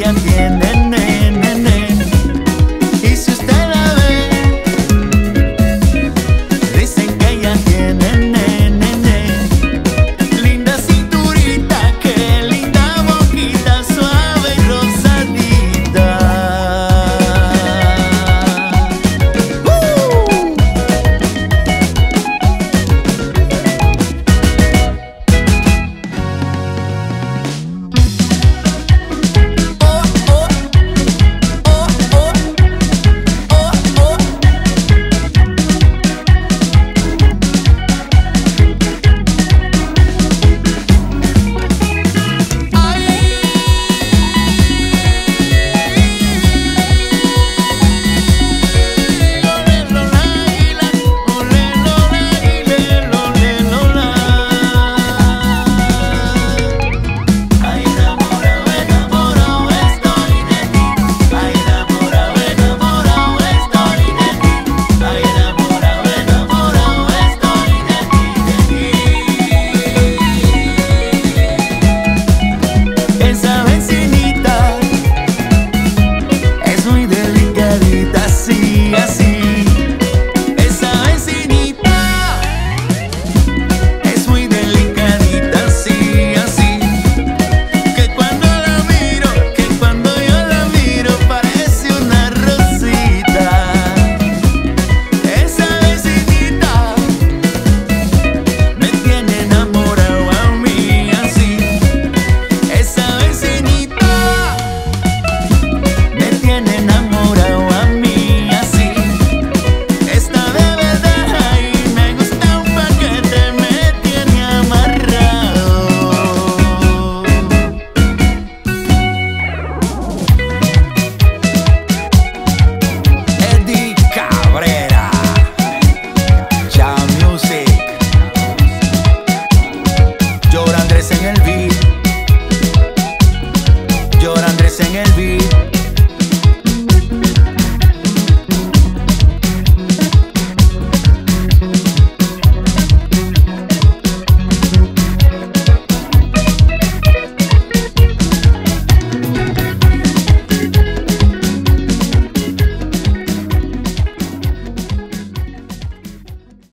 bien, bien. en el beat.